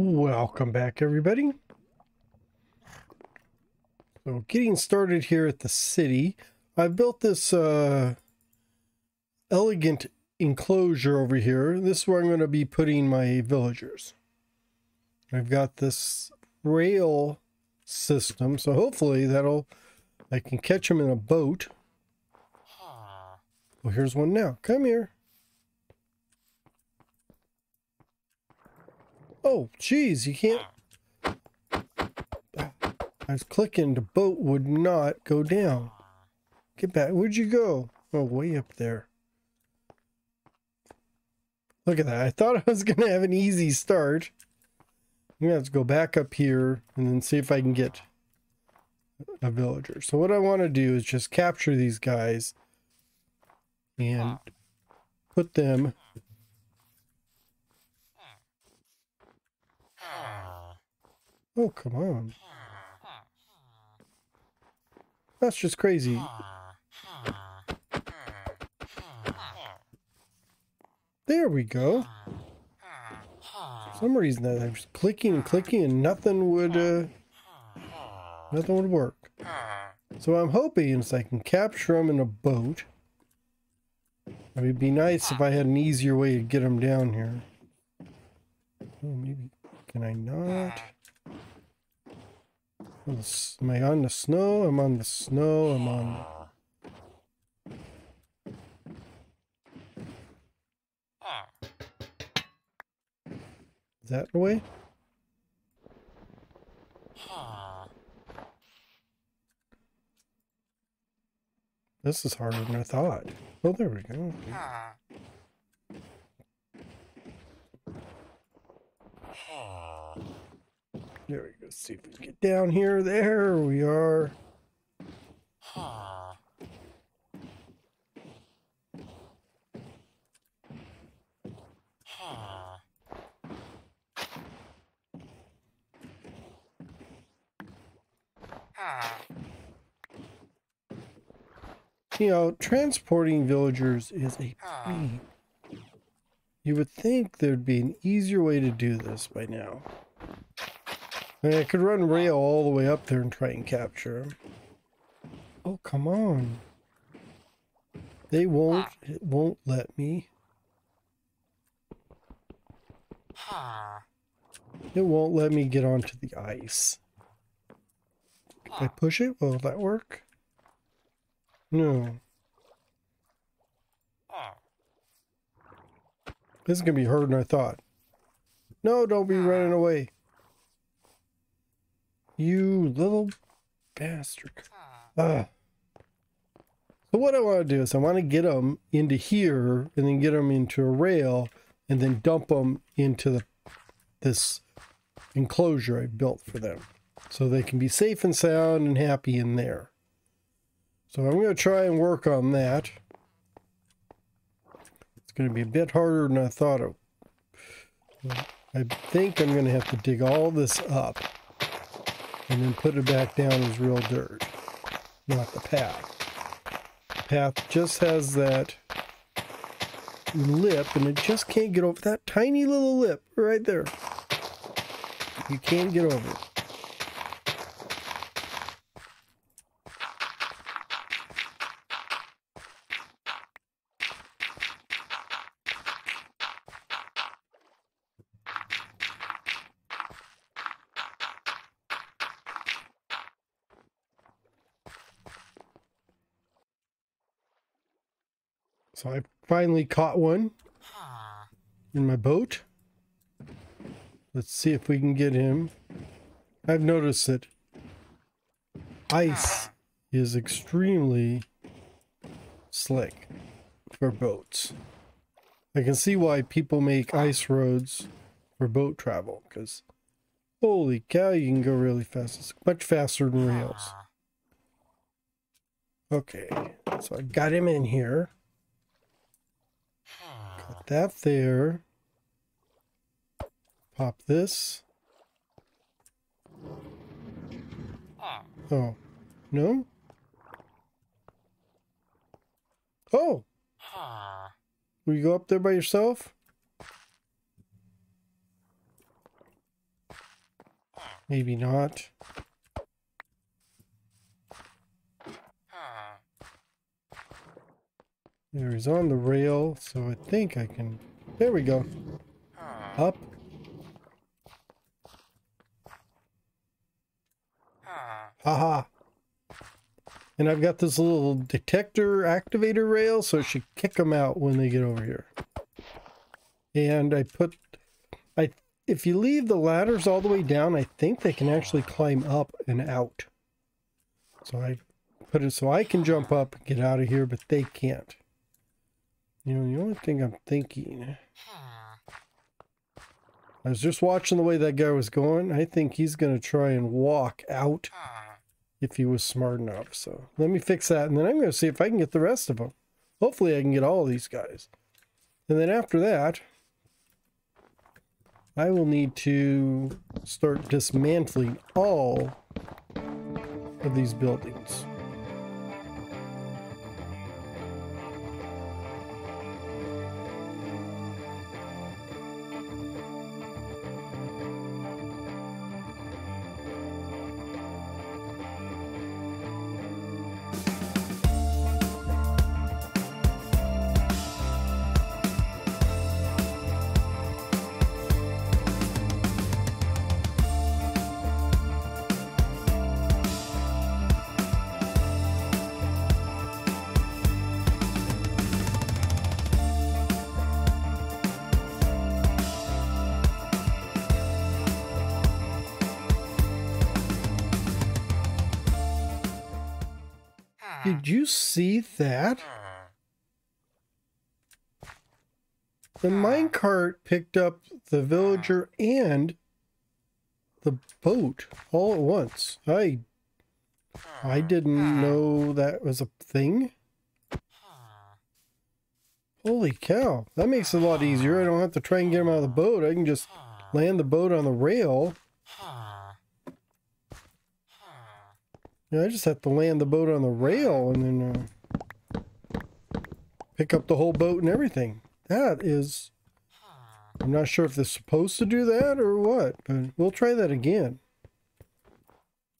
Welcome back, everybody. So, getting started here at the city. I've built this uh, elegant enclosure over here. This is where I'm going to be putting my villagers. I've got this rail system, so hopefully that'll I can catch them in a boat. Well, here's one now. Come here. Oh, geez, you can't. I was clicking, the boat would not go down. Get back. Where'd you go? Oh, way up there. Look at that. I thought I was going to have an easy start. I'm going to have to go back up here and then see if I can get a villager. So what I want to do is just capture these guys and put them Oh, come on. That's just crazy. There we go. For some reason that I was clicking and clicking and nothing would uh, nothing would work. So I'm hoping is I can capture them in a boat. It would be nice if I had an easier way to get them down here. Oh, maybe can I not? Am I on the snow? I'm on the snow. I'm on. Ah. Is that the way? This is harder than I thought. Oh, there we go. There we go. See if we can get down here. There we are. You know, transporting villagers is a ah. pain. You would think there'd be an easier way to do this by now. I, mean, I could run rail all the way up there and try and capture him. Oh, come on. They won't, ah. it won't let me. Ah. It won't let me get onto the ice. If I push it, will that work? No. This is going to be harder than I thought. No, don't be running away. You little bastard. Ah. So what I want to do is I want to get them into here and then get them into a rail and then dump them into the this enclosure I built for them. So they can be safe and sound and happy in there. So I'm going to try and work on that. It's going to be a bit harder than I thought it I think I'm going to have to dig all this up and then put it back down as real dirt, not the path. The path just has that lip and it just can't get over that tiny little lip right there. You can't get over it. So I finally caught one in my boat. Let's see if we can get him. I've noticed that ice is extremely slick for boats. I can see why people make ice roads for boat travel because holy cow, you can go really fast. It's much faster than rails. Okay, so I got him in here that there. Pop this. Ah. Oh, no? Oh! Ah. Will you go up there by yourself? Ah. Maybe not. There he's on the rail, so I think I can... There we go. Ah. Up. Ah. Haha. And I've got this little detector activator rail, so it should kick them out when they get over here. And I put... I If you leave the ladders all the way down, I think they can actually climb up and out. So I put it so I can jump up and get out of here, but they can't. You know, the only thing I'm thinking... Hmm. I was just watching the way that guy was going. I think he's going to try and walk out hmm. if he was smart enough. So let me fix that, and then I'm going to see if I can get the rest of them. Hopefully I can get all of these guys. And then after that, I will need to start dismantling all of these buildings. Did you see that? The minecart picked up the villager and the boat all at once. I I didn't know that was a thing. Holy cow. That makes it a lot easier. I don't have to try and get him out of the boat. I can just land the boat on the rail. Yeah, I just have to land the boat on the rail and then uh, pick up the whole boat and everything. That is... I'm not sure if they're supposed to do that or what, but we'll try that again.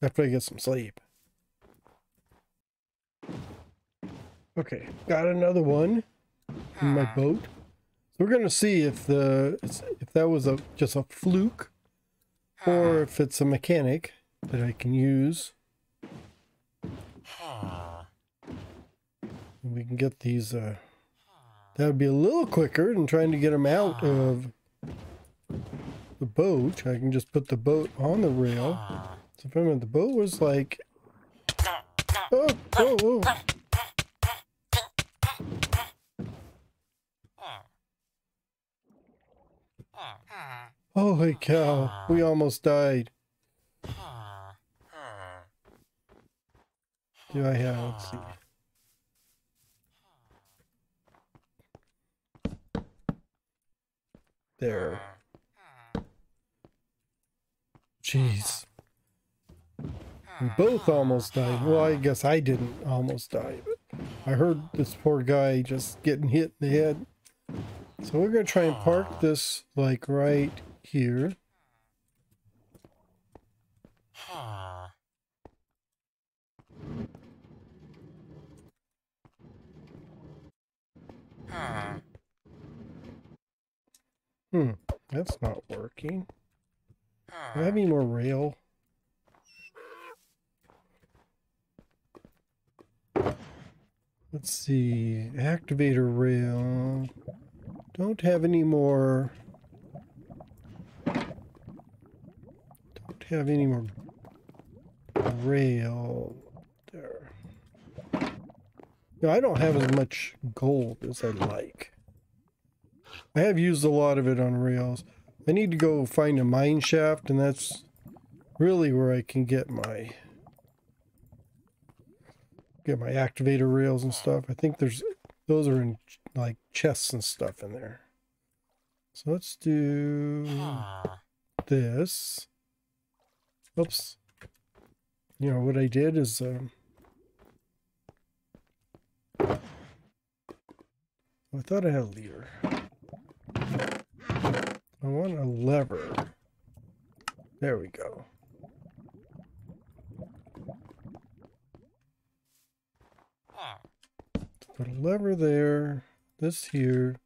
After I get some sleep. Okay, got another one in my boat. So we're gonna see if the if that was a just a fluke or if it's a mechanic that I can use. We can get these, uh, that would be a little quicker than trying to get them out of the boat. I can just put the boat on the rail. So if I'm at the boat was like, oh. Holy cow, we almost died. Do I have, let's see. There. Jeez. We both almost died. Well, I guess I didn't almost die, but I heard this poor guy just getting hit in the head. So we're going to try and park this like right here. Hmm, that's not working. Do I have any more rail? Let's see, activator rail. Don't have any more. Don't have any more rail there. No, I don't have as much gold as I'd like. I have used a lot of it on rails. I need to go find a mine shaft, and that's really where I can get my get my activator rails and stuff. I think there's those are in like chests and stuff in there. So let's do this. Oops. You know what I did is um, I thought I had a lever. I want a lever. There we go. Put a lever there. This here.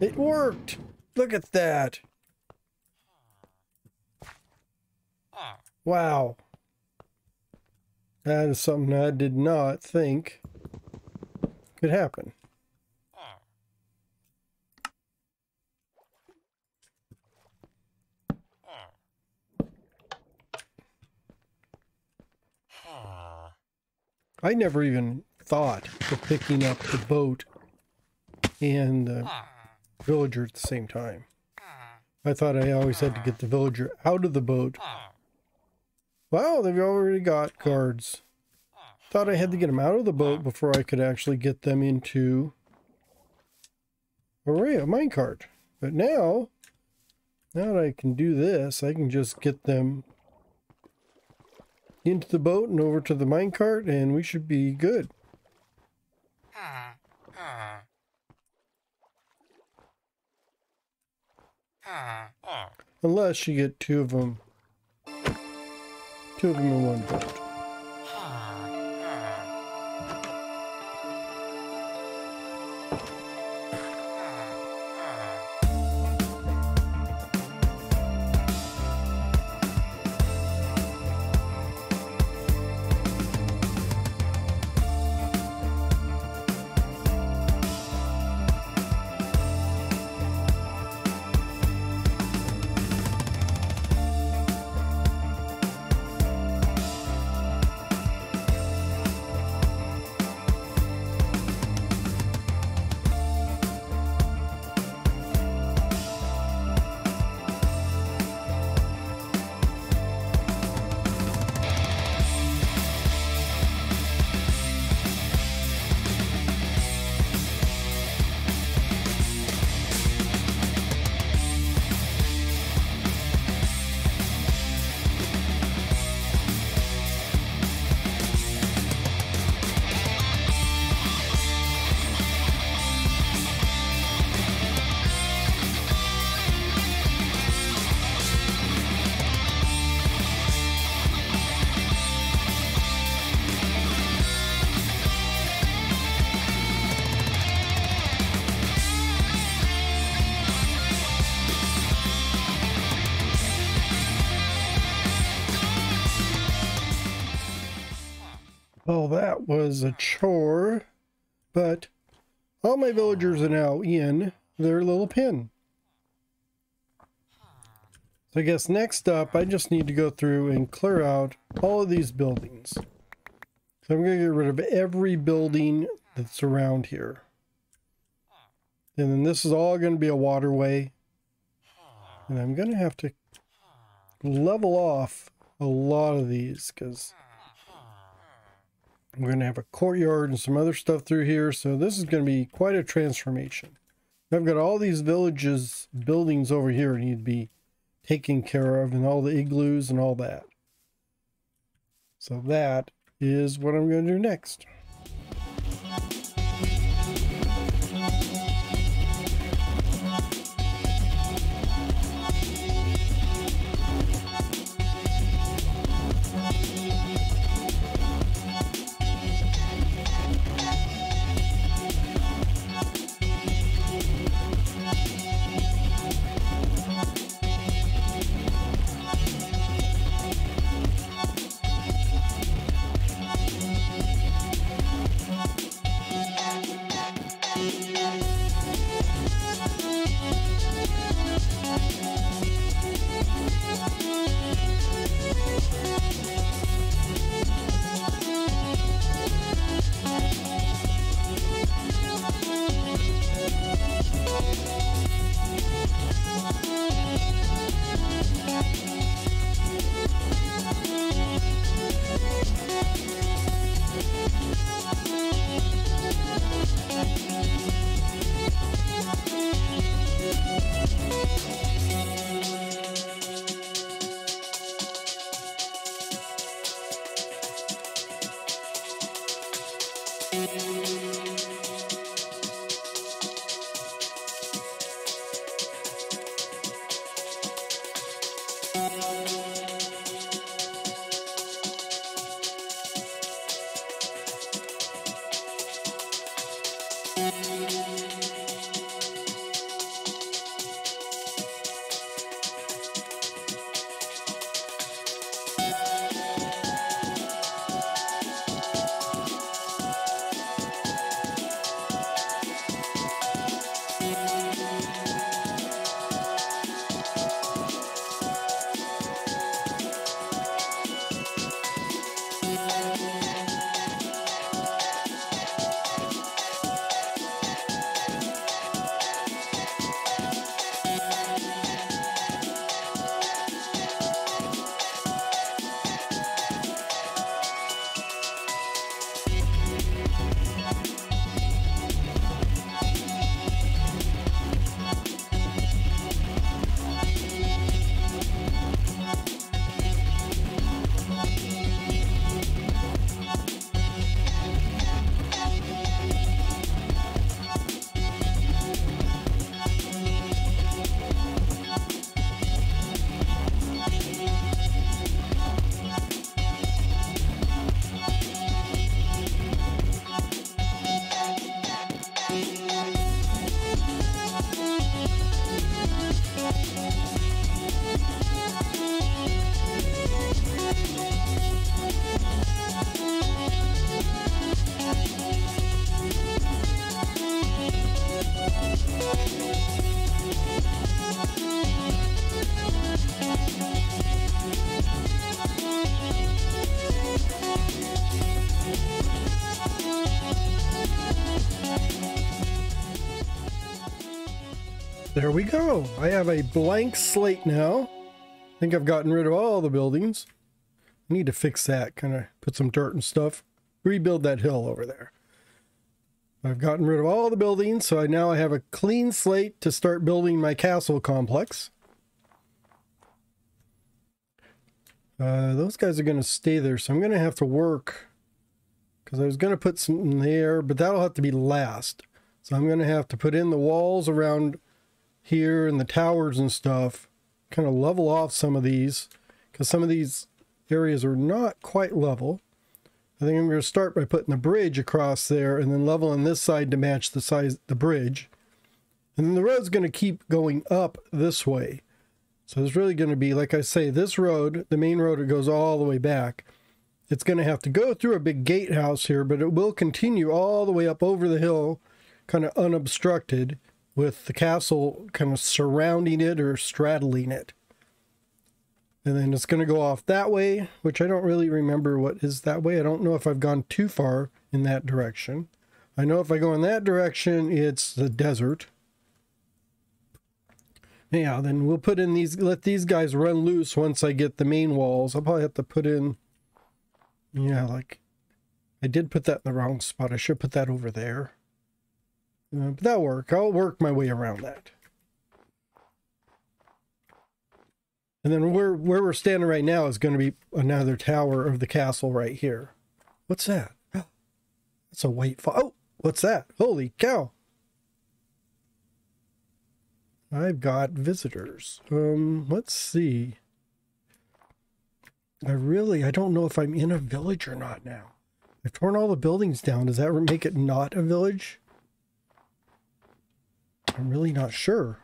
It worked! Look at that! Wow. That is something I did not think could happen. I never even thought of picking up the boat and the villager at the same time. I thought I always had to get the villager out of the boat. Wow, they've already got guards. Thought I had to get them out of the boat before I could actually get them into a minecart. But now, now that I can do this, I can just get them into the boat and over to the minecart, and we should be good. Unless you get two of them, two of them in one boat. Was a chore, but all my villagers are now in their little pen. So I guess next up, I just need to go through and clear out all of these buildings. So I'm going to get rid of every building that's around here. And then this is all going to be a waterway. And I'm going to have to level off a lot of these because we're going to have a courtyard and some other stuff through here. So this is going to be quite a transformation. I've got all these villages, buildings over here need to be taken care of and all the igloos and all that. So that is what I'm going to do next. We go. I have a blank slate now. I think I've gotten rid of all the buildings. I need to fix that, kind of put some dirt and stuff. Rebuild that hill over there. I've gotten rid of all the buildings, so I now I have a clean slate to start building my castle complex. Uh, those guys are going to stay there, so I'm going to have to work because I was going to put some there, but that'll have to be last. So I'm going to have to put in the walls around here and the towers and stuff, kind of level off some of these because some of these areas are not quite level. I think I'm going to start by putting the bridge across there and then leveling this side to match the size the bridge. And then the road's going to keep going up this way. So it's really going to be, like I say, this road, the main road, it goes all the way back. It's going to have to go through a big gatehouse here, but it will continue all the way up over the hill, kind of unobstructed with the castle kind of surrounding it or straddling it. And then it's going to go off that way, which I don't really remember what is that way. I don't know if I've gone too far in that direction. I know if I go in that direction, it's the desert. Yeah, then we'll put in these, let these guys run loose once I get the main walls. I'll probably have to put in, yeah, like, I did put that in the wrong spot. I should put that over there. Uh, but that'll work. I'll work my way around that. And then where, where we're standing right now is going to be another tower of the castle right here. What's that? That's a white fo- Oh, what's that? Holy cow. I've got visitors. Um, let's see. I really, I don't know if I'm in a village or not now. I've torn all the buildings down. Does that make it not a village? I'm really not sure.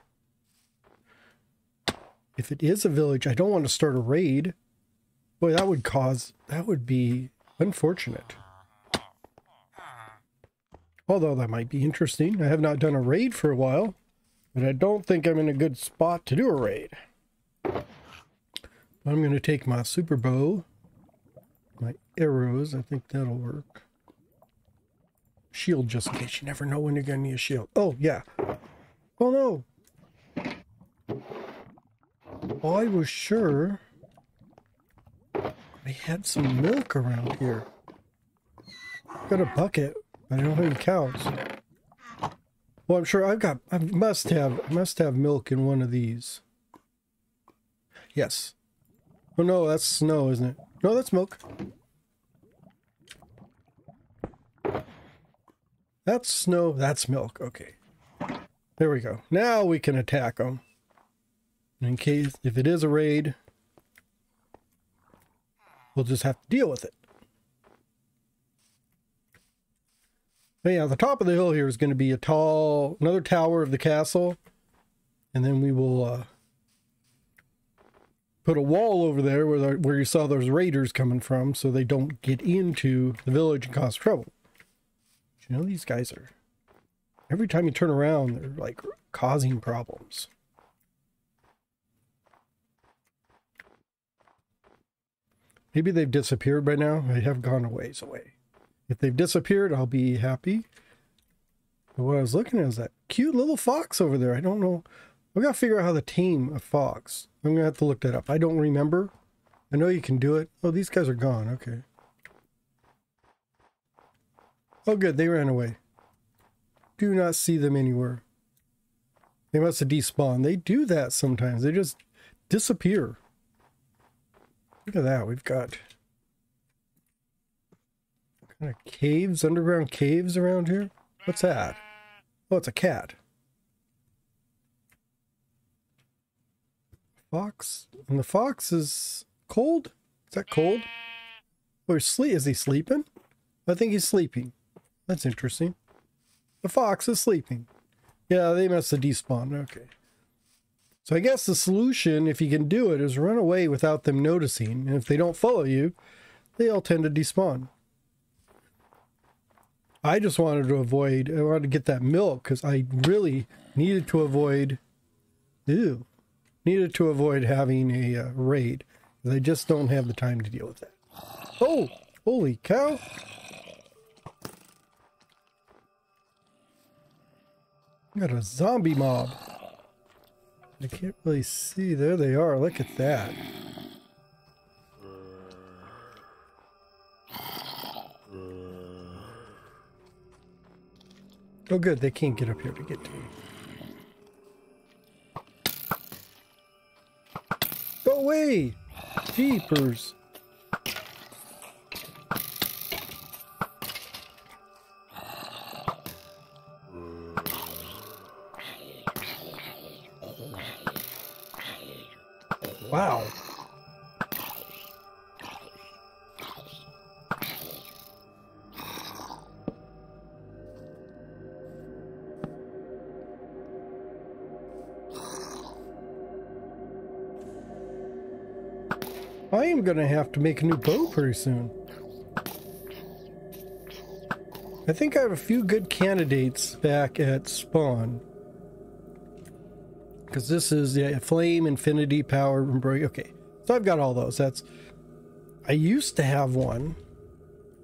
If it is a village, I don't want to start a raid. Boy, that would cause, that would be unfortunate. Although that might be interesting. I have not done a raid for a while, but I don't think I'm in a good spot to do a raid. I'm going to take my super bow, my arrows. I think that'll work. Shield just in case. You never know when you're going to need a shield. Oh, yeah. Oh no! I was sure we had some milk around here. Got a bucket, I don't have any cows. Well, I'm sure I've got, I must have, must have milk in one of these. Yes. Oh no, that's snow, isn't it? No, that's milk. That's snow, that's milk. Okay. There we go. Now we can attack them. In case, if it is a raid, we'll just have to deal with it. But yeah, the top of the hill here is going to be a tall, another tower of the castle. And then we will uh, put a wall over there where, the, where you saw those raiders coming from so they don't get into the village and cause trouble. You know, these guys are, every time you turn around, they're like causing problems. Maybe they've disappeared by now. They have gone a ways away. If they've disappeared, I'll be happy. But what I was looking at is that cute little fox over there. I don't know. We gotta figure out how to tame a fox. I'm gonna have to look that up. I don't remember. I know you can do it. Oh, these guys are gone. Okay. Oh, good. They ran away. Do not see them anywhere. They must have despawned. They do that sometimes. They just disappear. Look at that. We've got kind of caves, underground caves around here. What's that? Oh, it's a cat. Fox. And the fox is cold? Is that cold? Or sleep? Is he sleeping? I think he's sleeping. That's interesting. The fox is sleeping. Yeah, they must have despawned. Okay. So I guess the solution, if you can do it, is run away without them noticing. And if they don't follow you, they all tend to despawn. I just wanted to avoid, I wanted to get that milk because I really needed to avoid, ew, needed to avoid having a uh, raid. They just don't have the time to deal with that. Oh, holy cow. Got a zombie mob. I can't really see. There they are. Look at that. Oh good, they can't get up here to get to me. Go away! Jeepers! To have to make a new bow pretty soon. I think I have a few good candidates back at spawn. Because this is yeah, flame, infinity, power, break. Okay, so I've got all those. That's I used to have one.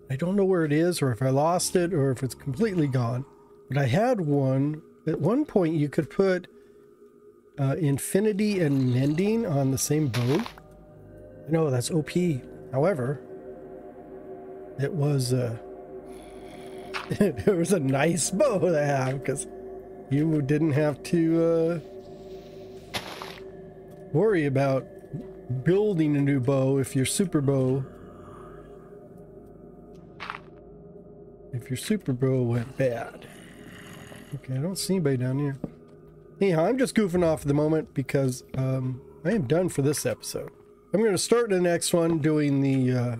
I don't know where it is, or if I lost it, or if it's completely gone. But I had one. At one point, you could put uh, infinity and mending on the same bow. No, that's OP. However, it was uh, it was a nice bow to have because you didn't have to uh, worry about building a new bow if your super bow if your super bow went bad. Okay, I don't see anybody down here. Anyhow, I'm just goofing off at the moment because um, I am done for this episode. I'm going to start the next one doing the uh,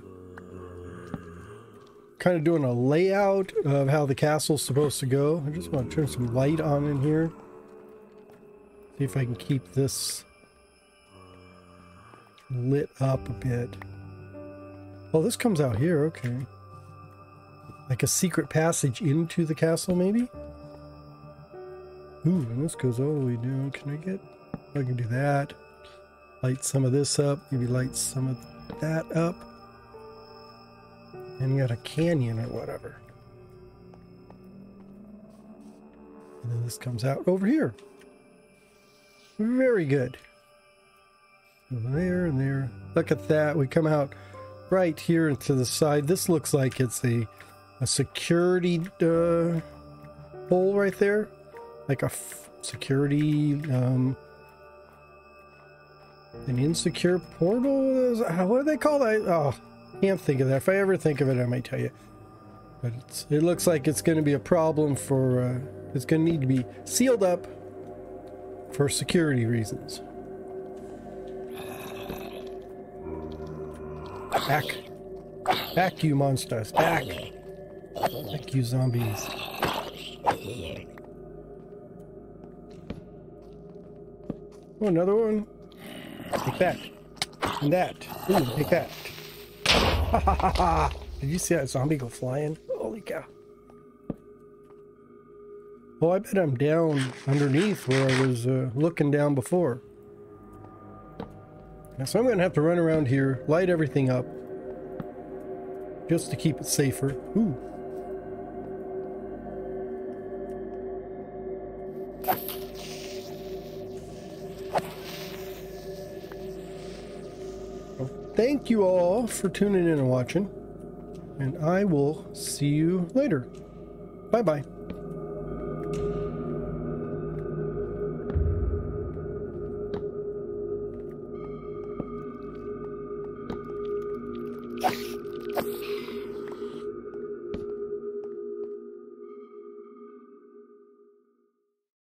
kind of doing a layout of how the castle's supposed to go. I just want to turn some light on in here. See if I can keep this lit up a bit. Oh, this comes out here. Okay. Like a secret passage into the castle, maybe? Ooh, and this goes all the way down. Can I get... I can do that. Light some of this up. Maybe light some of that up. And you got a canyon or whatever. And then this comes out over here. Very good. Over there and there. Look at that. We come out right here to the side. This looks like it's a, a security uh, hole right there. Like a security, um, an insecure portal? What do they call that? Oh, can't think of that. If I ever think of it, I might tell you. But it looks like it's going to be a problem for, uh, it's going to need to be sealed up for security reasons. Back. Back, you monsters. Back. Thank you, zombies. Oh, another one. Take that. And that. Ooh, take that. Ha ha ha ha! Did you see that zombie go flying? Holy cow. Oh, I bet I'm down underneath where I was uh, looking down before. So I'm going to have to run around here, light everything up, just to keep it safer. Ooh. You all for tuning in and watching, and I will see you later. Bye-bye.